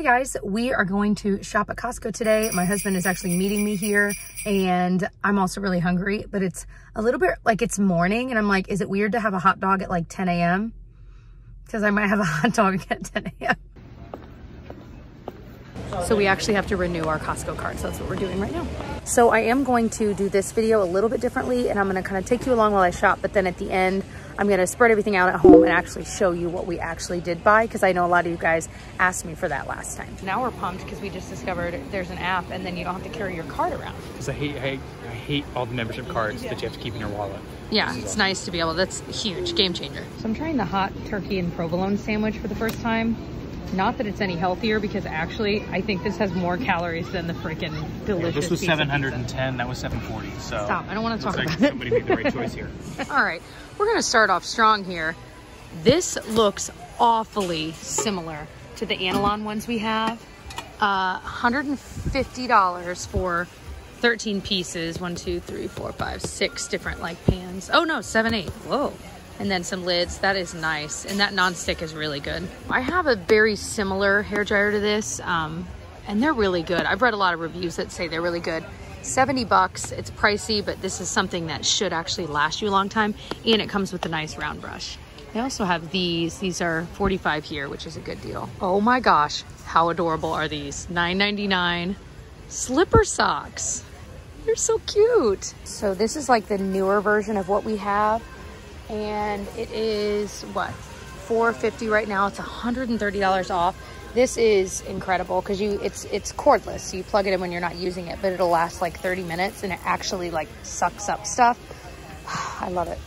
Hey guys, we are going to shop at Costco today. My husband is actually meeting me here and I'm also really hungry, but it's a little bit like it's morning and I'm like, is it weird to have a hot dog at like 10 a.m.? Because I might have a hot dog at 10 a.m. So we actually have to renew our Costco card. So That's what we're doing right now. So I am going to do this video a little bit differently and I'm gonna kind of take you along while I shop, but then at the end, I'm gonna spread everything out at home and actually show you what we actually did buy because I know a lot of you guys asked me for that last time. Now we're pumped because we just discovered there's an app and then you don't have to carry your card around. Because I hate, I hate, I hate all the membership cards that you have to keep in your wallet. Yeah, it's nice to be able, that's huge, game changer. So I'm trying the hot turkey and provolone sandwich for the first time. Not that it's any healthier because actually I think this has more calories than the freaking delicious This was piece of 710, that was 740, so. Stop, I don't want to talk like about it. somebody made the right choice here. All right, we're gonna start off strong here. This looks awfully similar to the Anolon ones we have. Uh, $150 for 13 pieces. One, two, three, four, five, six different like pans. Oh no, seven, eight. Whoa. And then some lids. That is nice. And that non-stick is really good. I have a very similar hair dryer to this. Um, and they're really good. I've read a lot of reviews that say they're really good. 70 bucks, it's pricey, but this is something that should actually last you a long time. And it comes with a nice round brush. They also have these. These are 45 here, which is a good deal. Oh my gosh, how adorable are these? $9.99 slipper socks. They're so cute. So this is like the newer version of what we have. And it is what? 450 right now. It's $130 off. This is incredible because you it's it's cordless. So you plug it in when you're not using it, but it'll last like 30 minutes and it actually like sucks up stuff. I love it.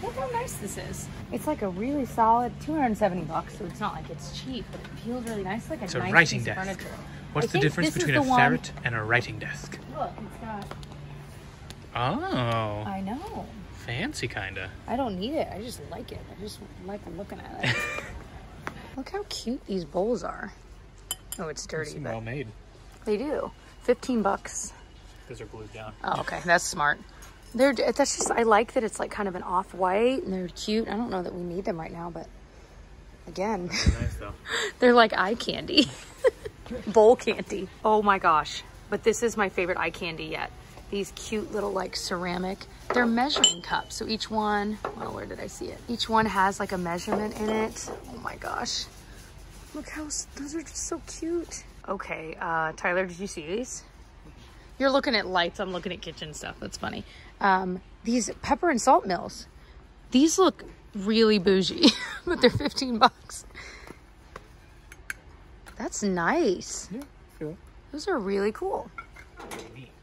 Look how nice this is. It's like a really solid 270 bucks, so it's not like it's cheap, but it feels really nice. Like a It's a nice writing piece of desk. furniture. What's I the think difference this is between a the one- ferret and a writing desk? Look, it's got. Oh, I know. Fancy kinda. I don't need it. I just like it. I just like looking at it. Look how cute these bowls are. Oh, it's dirty, well made. they do. 15 bucks. Those are glued down. Oh, okay. That's smart. They're that's just I like that it's like kind of an off-white and they're cute. I don't know that we need them right now, but again, Nice though. they're like eye candy. Bowl candy. Oh my gosh. But this is my favorite eye candy yet. These cute little like ceramic, they're measuring cups. So each one, well, where did I see it? Each one has like a measurement in it. Oh my gosh. Look how, those are just so cute. Okay, uh, Tyler, did you see these? You're looking at lights, I'm looking at kitchen stuff. That's funny. Um, these pepper and salt mills. These look really bougie, but they're 15 bucks. That's nice. Yeah, feel Those are really cool.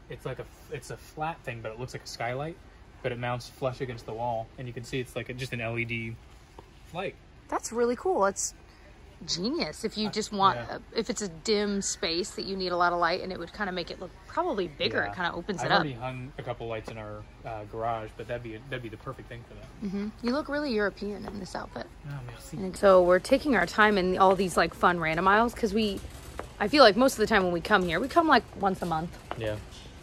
It's like a, it's a flat thing, but it looks like a skylight, but it mounts flush against the wall, and you can see it's like a, just an LED light. That's really cool. It's genius. If you just want, yeah. uh, if it's a dim space that you need a lot of light, and it would kind of make it look probably bigger. Yeah. It kind of opens I've it up. already hung a couple lights in our uh, garage, but that'd be that'd be the perfect thing for that. mm -hmm. You look really European in this outfit. Oh, merci. And so we're taking our time in all these like fun random aisles because we, I feel like most of the time when we come here, we come like once a month, Yeah.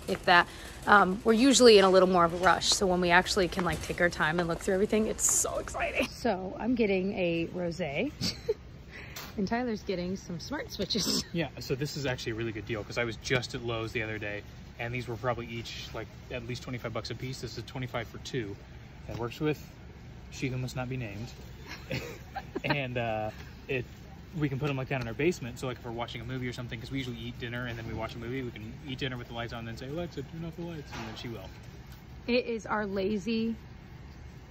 If that. Um, we're usually in a little more of a rush. So when we actually can like take our time and look through everything, it's so exciting. So I'm getting a rosé. and Tyler's getting some smart switches. Yeah, so this is actually a really good deal because I was just at Lowe's the other day, and these were probably each like at least 25 bucks a piece. This is 25 for two. That works with she who must not be named, and uh, it we can put them like down in our basement. So like if we're watching a movie or something, because we usually eat dinner and then we watch a movie, we can eat dinner with the lights on, and then say Alexa, turn off the lights, and then she will. It is our lazy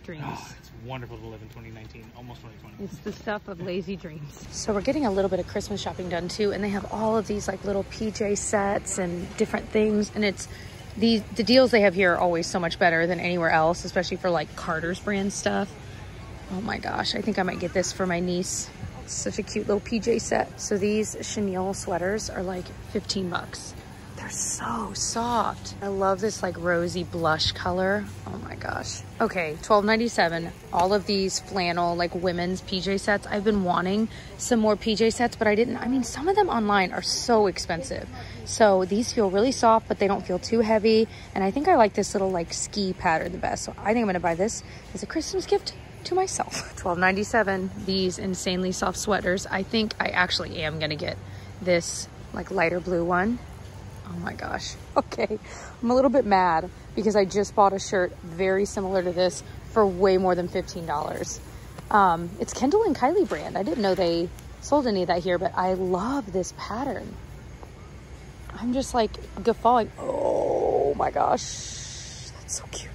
dreams. Oh, it's wonderful to live in 2019, almost 2020. It's the stuff of lazy dreams. So we're getting a little bit of Christmas shopping done too, and they have all of these like little PJ sets and different things, and it's the the deals they have here are always so much better than anywhere else, especially for like Carter's brand stuff. Oh my gosh, I think I might get this for my niece. Such a cute little PJ set. So these chenille sweaters are like 15 bucks. They're so soft. I love this like rosy blush color. Oh my gosh. Okay, $12.97. All of these flannel like women's PJ sets. I've been wanting some more PJ sets, but I didn't. I mean, some of them online are so expensive. So these feel really soft, but they don't feel too heavy. And I think I like this little like ski pattern the best. So I think I'm gonna buy this as a Christmas gift to myself. $12.97. These insanely soft sweaters. I think I actually am gonna get this like lighter blue one. Oh my gosh. Okay. I'm a little bit mad because I just bought a shirt very similar to this for way more than $15. Um, it's Kendall and Kylie brand. I didn't know they sold any of that here, but I love this pattern. I'm just like guffawing. Oh my gosh. That's so cute.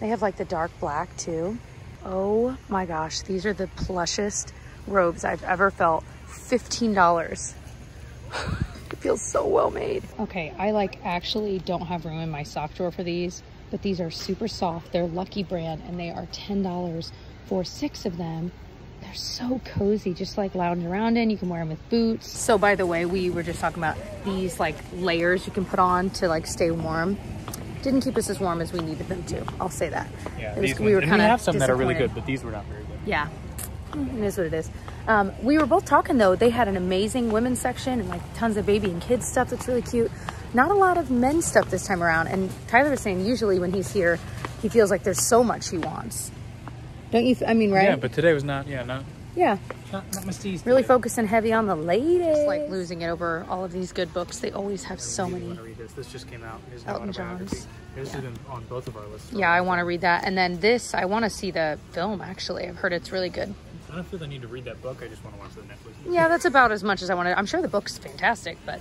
They have like the dark black too. Oh my gosh. These are the plushest robes I've ever felt. $15. it feels so well made. Okay, I like actually don't have room in my sock drawer for these, but these are super soft. They're Lucky brand and they are $10 for six of them. They're so cozy, just like lounge around in. You can wear them with boots. So by the way, we were just talking about these like layers you can put on to like stay warm. Didn't keep us as warm as we needed them to. I'll say that. Yeah, was- these we were kind we of have some that are really good, but these were not very good. Yeah, it is what it is. Um, we were both talking though. They had an amazing women's section and like tons of baby and kids stuff that's really cute. Not a lot of men's stuff this time around. And Tyler was saying usually when he's here, he feels like there's so much he wants. Don't you? I mean, right? Yeah, but today was not. Yeah, not yeah, not, not my steez really today. focusing heavy on the ladies. like losing it over all of these good books. They always have so I many. want to read this. This just came out. His new Elton autobiography. John's. This has been on both of our lists. Yeah, I want to read that. And then this, I want to see the film. Actually, I've heard it's really good. I don't feel the need to read that book. I just want to watch the Netflix. Yeah, that's about as much as I want to. I'm sure the book's fantastic, but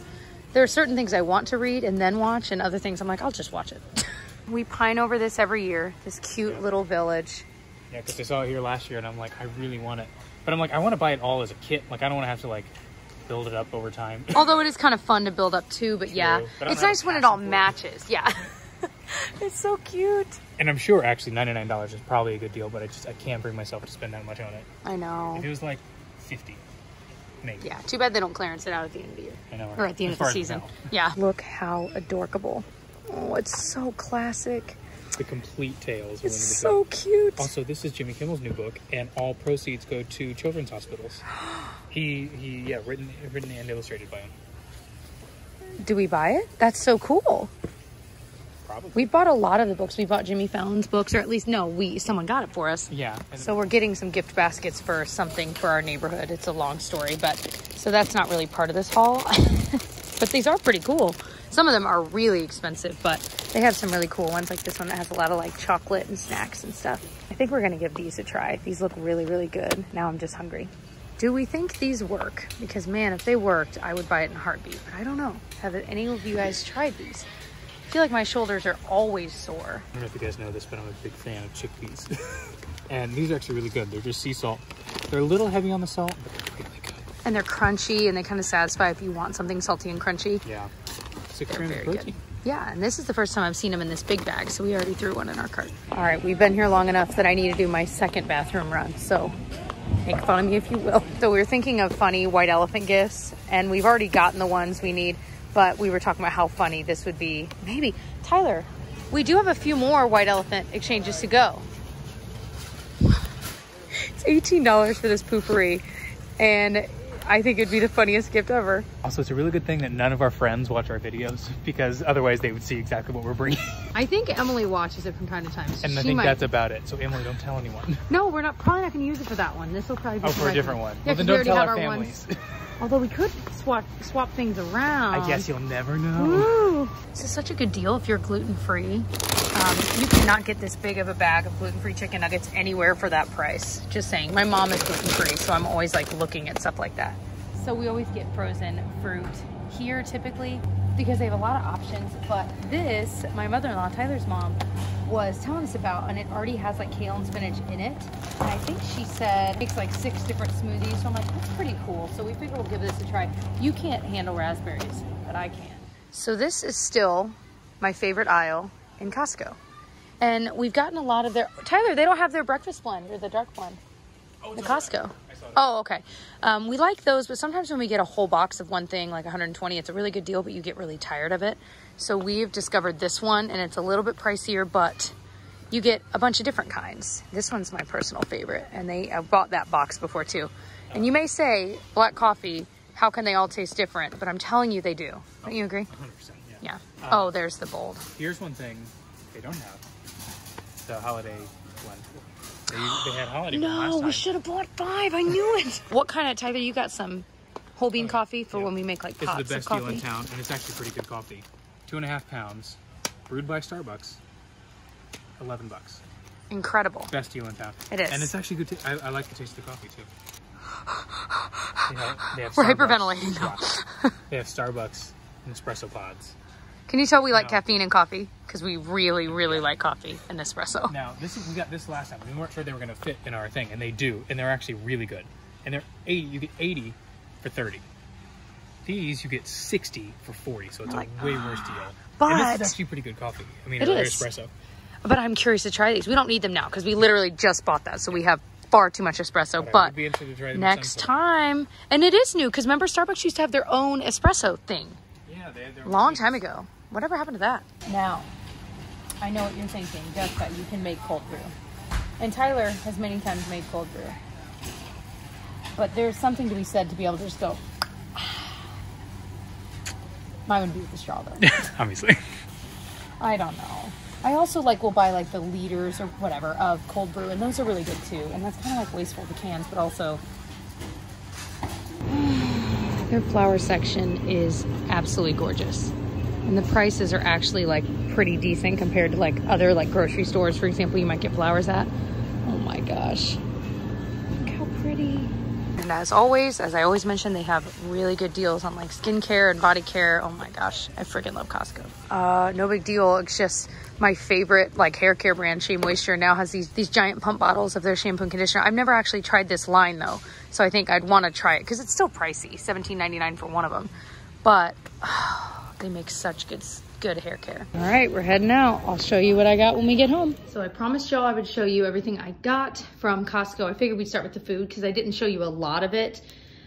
there are certain things I want to read and then watch, and other things I'm like, I'll just watch it. we pine over this every year, this cute little village. Yeah, because I saw it here last year, and I'm like, I really want it. But I'm like, I want to buy it all as a kit. Like, I don't want to have to like build it up over time. Although it is kind of fun to build up too, but yeah, but it's nice when it all passion it. matches. Yeah. it's so cute. and I'm sure actually $99 is probably a good deal, but I just I can't bring myself to spend that much on it. I know. If it was like 50, maybe. Yeah, too bad they don't clearance it out at the end of the year. I know. Or at the end As of the far as we season. Yeah. Look how adorable. Oh, it's so classic. The complete tales. It's so Pooh. cute. Also, this is Jimmy Kimmel's new book, and all proceeds go to children's hospitals. He he yeah written written and illustrated by him. Do we buy it? That's so cool. Probably. We bought a lot of the books. We bought Jimmy Fallon's books, or at least no, we someone got it for us. yeah. So we're getting some gift baskets for something for our neighborhood. It's a long story, but so that's not really part of this haul. but these are pretty cool. Some of them are really expensive, but they have some really cool ones like this one that has a lot of like chocolate and snacks and stuff. I think we're gonna give these a try. These look really, really good. Now I'm just hungry. Do we think these work? Because man, if they worked, I would buy it in a heartbeat. But I don't know. Have any of you guys tried these? I feel like my shoulders are always sore. I don't know if you guys know this, but I'm a big fan of chickpeas. and these are actually really good. They're just sea salt. They're a little heavy on the salt, but they're really good. And they're crunchy and they kind of satisfy if you want something salty and crunchy. Yeah. Six They're grams of very protein. good. Yeah, and this is the first time I've seen them in this big bag, so we already threw one in our cart. All right, we've been here long enough that I need to do my second bathroom run, so make fun of me if you will. So we were thinking of funny white elephant gifts, and we've already gotten the ones we need, but we were talking about how funny this would be. Maybe, Tyler, we do have a few more white elephant exchanges to go. It's $18 for this poopery, and I think it'd be the funniest gift ever. Also, it's a really good thing that none of our friends watch our videos because otherwise they would see exactly what we're bringing. I think Emily watches it from time to time. So and I think might... that's about it. So Emily, don't tell anyone. No, we're not probably not going to use it for that one. This will probably be Oh, for a different one. Yeah, well, then 'cause we don't already tell have our ones. Although we could swap swap things around. I guess you'll never know. Woo! This is such a good deal if you're gluten free. Um, you cannot get this big of a bag of gluten free chicken nuggets anywhere for that price. Just saying. My mom is gluten free, so I'm always like looking at stuff like that. So we always get frozen fruit here typically because they have a lot of options. But this, my mother in law, Tyler's mom, was telling us about, and it already has like kale and spinach in it. And I think she said makes like six different smoothies. So I'm like, that's pretty cool. So we figured we'll give this a try. You can't handle raspberries, but I can. So this is still my favorite aisle in Costco. And we've gotten a lot of their Tyler, they don't have their breakfast blend or the dark blend. The Costco. Oh, okay. Um, we like those, but sometimes when we get a whole box of one thing, like 120, it's a really good deal, but you get really tired of it. So we've discovered this one, and it's a little bit pricier, but you get a bunch of different kinds. This one's my personal favorite, and they I bought that box before too. And you may say black coffee, how can they all taste different? But I'm telling you, they do. Don't you agree? 100%. Yeah. Yeah. Oh, there's the bold. Here's one thing they don't have: the holiday blend. They, they had holiday blend last No, time. we should have bought five. I knew it. what kind of Tyler? You got some whole bean uh, coffee for Yeah. when we make like This pots is the best of deal coffee. in town, and it's actually pretty good coffee. Two and a half pounds, brewed by Starbucks. Eleven bucks. Incredible. Best deal in town. It is. and it's actually good. ta- I, I like the taste of the coffee too. They have, they have We're hyperventilating now. Yeah. they have Starbucks and espresso pods. Can you tell we like No. caffeine and coffee? Because we really, really like coffee and espresso. Now, this is we got this last time. We weren't sure they were going to fit in our thing, and they do, and they're actually really good. And they're eighty. You get eighty for thirty. These you get sixty for forty, so it's oh a Like, way worse deal. and but- this is actually pretty good coffee. I mean, It or espresso. But I'm curious to try these. We don't need them now because we literally just bought that. So we have far too much espresso. But But be to try them next time, and it is new because remember Starbucks used to have their own espresso thing Yeah, they have their a long time ago. Whatever happened to that? Now, I know what you're thinking, Jessica. You can make cold brew, and Tyler has many times made cold brew. But there's something to be said to be able to just go. Mine would be with the straw though. Obviously. I don't know. I also like will buy like the liters or whatever of cold brew, and those are really good too. And that's kind of like wasteful the cans, but also their flower section is absolutely gorgeous, and the prices are actually like pretty decent compared to like other like grocery stores. For example, you might get flowers at. Oh my gosh, look how pretty. And as always, as I always mention, they have really good deals on like skincare and body care. Oh my gosh, I freaking love Costco. Uh, no big deal. It's just my favorite like hair care brand, Shea Moisture, now has these these giant pump bottles of their shampoo and conditioner. I've never actually tried this line though, so I think I'd want to try it because it's still pricey, $17.99 for one of them. But they make such good good hair care. All right, we're heading out. I'll show you what I got when we get home. So I promised y'all I would show you everything I got from Costco. I figured we'd start with the food because I didn't show you a lot of it.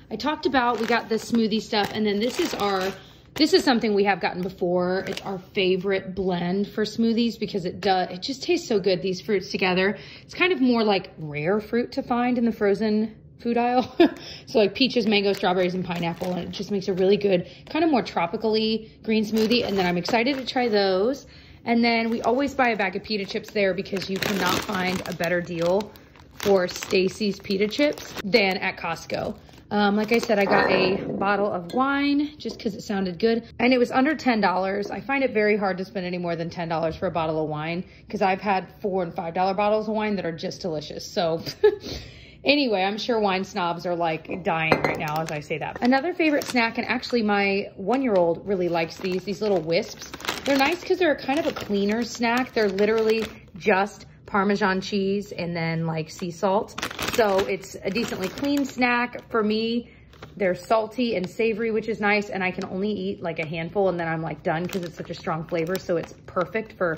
I talked about we got the smoothie stuff and then this is our this is something we have gotten before. It's our favorite blend for smoothies because it does it just tastes so good these fruits together. It's kind of more like rare fruit to find in the frozen food aisle. so like peaches, mango, strawberries, and pineapple. And it just makes a really good, kind of more tropically green smoothie. And then I'm excited to try those. And then we always buy a bag of pita chips there because you cannot find a better deal for Stacy's pita chips than at Costco. Um, like I said, I got a bottle of wine just because it sounded good. And it was under $10. I find it very hard to spend any more than $10 for a bottle of wine because I've had four and $5 bottles of wine that are just delicious. So Anyway, I'm sure wine snobs are like dying right now as I say that. Another favorite snack, and actually my one-year-old really likes these, these little Whisps. They're nice because they're kind of a cleaner snack. They're literally just Parmesan cheese and then like sea salt. So it's a decently clean snack for me. They're salty and savory, which is nice. And I can only eat like a handful and then I'm like done because it's such a strong flavor. So it's perfect for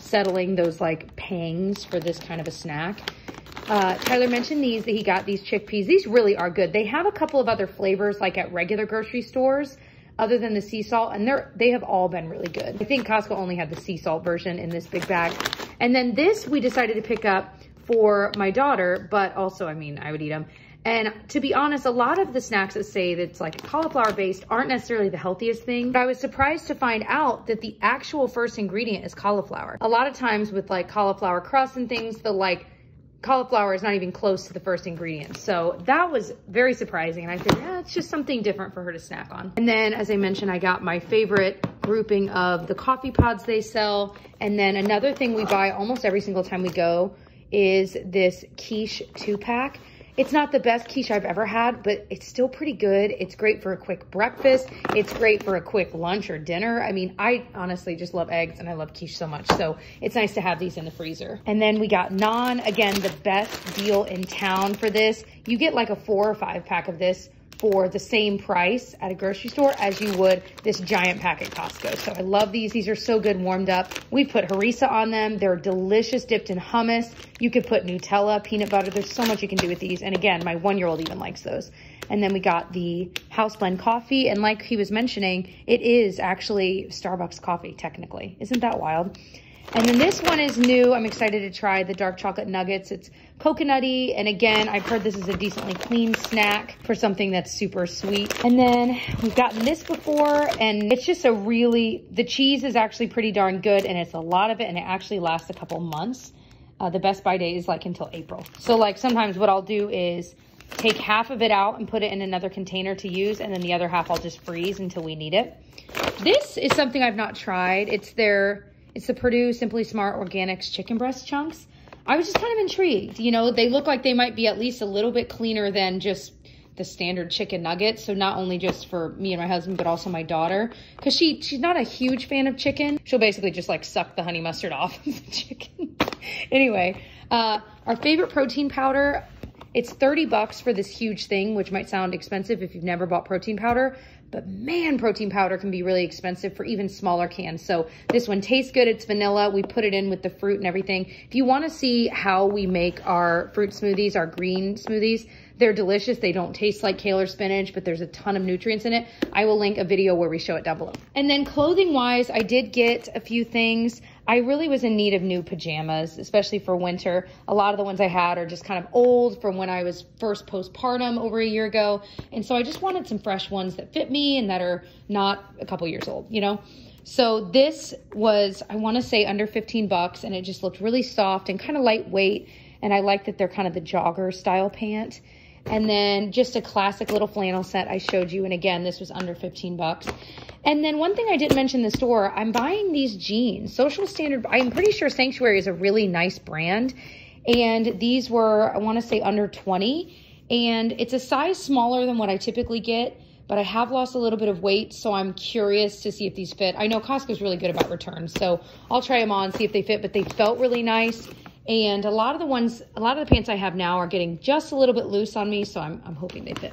settling those like pangs for this kind of a snack. Uh, Tyler mentioned these, that he got these chickpeas. These really are good. They have a couple of other flavors like at regular grocery stores other than the sea salt and they're, they have all been really good. I think Costco only had the sea salt version in this big bag. And then this we decided to pick up for my daughter, but also, I mean, I would eat them. And to be honest, a lot of the snacks that say that it's like cauliflower based aren't necessarily the healthiest thing. But I was surprised to find out that the actual first ingredient is cauliflower. A lot of times with like cauliflower crust and things, the like cauliflower is not even close to the first ingredient. So that was very surprising. And I think, yeah, it's just something different for her to snack on. And then, as I mentioned, I got my favorite grouping of the coffee pods they sell. And then another thing we buy almost every single time we go is this quiche two pack. It's not the best quiche I've ever had, but it's still pretty good. It's great for a quick breakfast. It's great for a quick lunch or dinner. I mean, I honestly just love eggs and I love quiche so much. So it's nice to have these in the freezer. And then we got naan. Again, the best deal in town for this. You get like a four or five pack of this for the same price at a grocery store as you would this giant pack at Costco. So I love these. These are so good warmed up. We put harissa on them. They're delicious dipped in hummus. You could put Nutella, peanut butter. There's so much you can do with these. And again, my one-year-old even likes those. And then we got the house blend coffee. And like he was mentioning, it is actually Starbucks coffee, technically. Isn't that wild? And then this one is new. I'm excited to try the dark chocolate nuggets. It's coconutty. And again, I've heard this is a decently clean snack for something that's super sweet. And then we've gotten this before and it's just a really, the cheese is actually pretty darn good and it's a lot of it and it actually lasts a couple months. Uh, the best Buy day is like until April. So like sometimes what I'll do is take half of it out and put it in another container to use, and then the other half I'll just freeze until we need it. This is something I've not tried. It's their, it's the Perdue Simply Smart Organics chicken breast chunks. I was just kind of intrigued. You know, they look like they might be at least a little bit cleaner than just the standard chicken nuggets. So not only just for me and my husband, but also my daughter. Cause she, she's not a huge fan of chicken. She'll basically just like suck the honey mustard off of the chicken. anyway, uh, our favorite protein powder, it's 30 bucks for this huge thing, which might sound expensive if you've never bought protein powder, but man, protein powder can be really expensive for even smaller cans. So this one tastes good. It's vanilla. We put it in with the fruit and everything. If you want to see how we make our fruit smoothies, our green smoothies, they're delicious. They don't taste like kale or spinach, but there's a ton of nutrients in it. I will link a video where we show it down below. And then clothing wise, I did get a few things. I really was in need of new pajamas, especially for winter. A lot of the ones I had are just kind of old from when I was first postpartum over a year ago. And so I just wanted some fresh ones that fit me and that are not a couple years old, you know? So this was, I want to say under 15 bucks and it just looked really soft and kind of lightweight. And I like that they're kind of the jogger style pant. And then just a classic little flannel set I showed you. And again, this was under 15 bucks. And then one thing I didn't mention in the store, I'm buying these jeans. Social Standard, I'm pretty sure Sanctuary is a really nice brand. And these were, I want to say under 20. And it's a size smaller than what I typically get but I have lost a little bit of weight, so I'm curious to see if these fit. I know Costco's really good about returns, so I'll try them on, see if they fit, but they felt really nice. And a lot of the ones, a lot of the pants I have now are getting just a little bit loose on me, so I'm, I'm hoping they fit.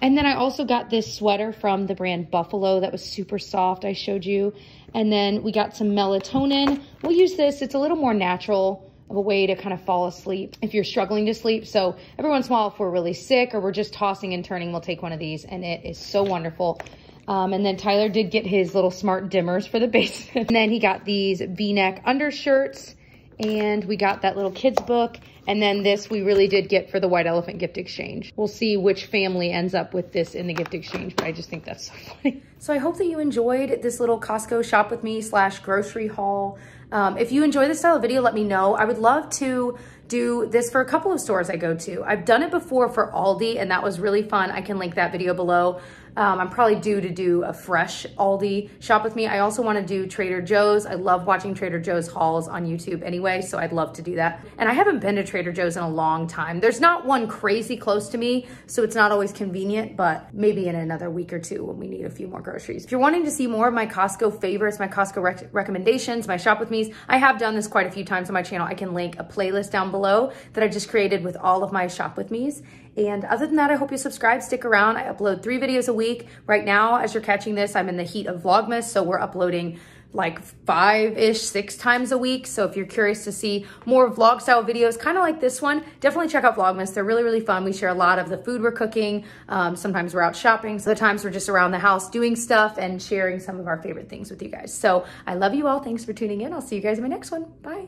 And then I also got this sweater from the brand Buffalo that was super soft I showed you. And then we got some melatonin. We'll use this. It's a little more natural of a way to kind of fall asleep if you're struggling to sleep. So every once in a while, if we're really sick or we're just tossing and turning, we'll take one of these and it is so wonderful. Um, and then Tyler did get his little smart dimmers for the basement. and then he got these V-neck undershirts and we got that little kids book. And then this we really did get for the White Elephant gift exchange. We'll see which family ends up with this in the gift exchange, but I just think that's so funny. So I hope that you enjoyed this little Costco shop with me slash grocery haul. Um, if you enjoy this style of video, let me know. I would love to do this for a couple of stores I go to. I've done it before for Aldi and that was really fun. I can link that video below. Um, I'm probably due to do a fresh Aldi shop with me. I also want to do Trader Joe's. I love watching Trader Joe's hauls on YouTube anyway, so I'd love to do that. And I haven't been to Trader Joe's in a long time. There's not one crazy close to me, so it's not always convenient, but maybe in another week or two when we need a few more groceries. If you're wanting to see more of my Costco favorites, my Costco rec recommendations, my shop with me's, I have done this quite a few times on my channel. I can link a playlist down below that I just created with all of my shop with me's. And other than that, I hope you subscribe, stick around. I upload three videos a week. Right now, as you're catching this, I'm in the heat of Vlogmas, so we're uploading like five-ish, six times a week. So if you're curious to see more vlog style videos, kind of like this one, definitely check out Vlogmas. They're really, really fun. We share a lot of the food we're cooking. Um, sometimes we're out shopping. So the times we're just around the house doing stuff and sharing some of our favorite things with you guys. So I love you all. Thanks for tuning in. I'll see you guys in my next one. Bye.